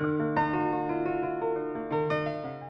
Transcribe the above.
Música